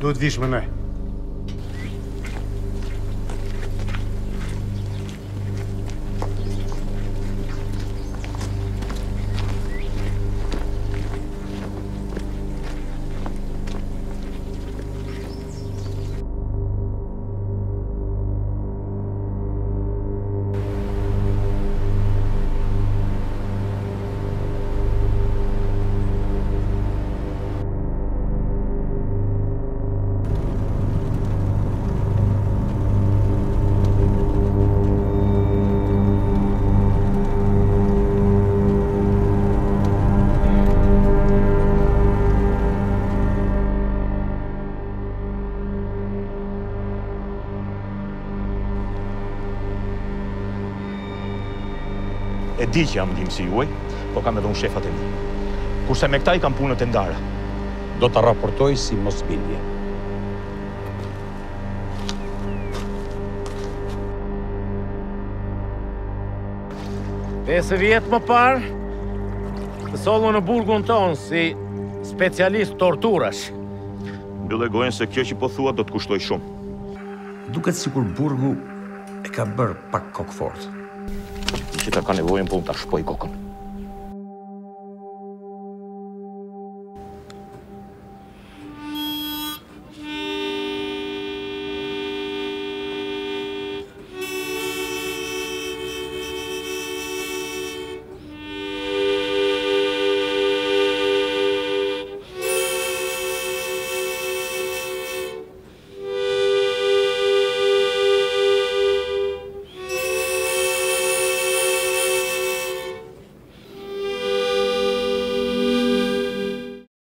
Ludwig Manet. e di që jam dhimë si juaj, po kam edhe unë shefat e mi. Kurse me këta i kam punët e ndara. Do të raportoj si mos bilje. Pese vjetë më parë, të në burgun tonë si specialist torturash. Bile gojnë se kjo që po thua do të kushtoj shumë. Duket si kur burgu e ka bërë pak kokëfortë. рассчитаны воин пункта Шпойкоком.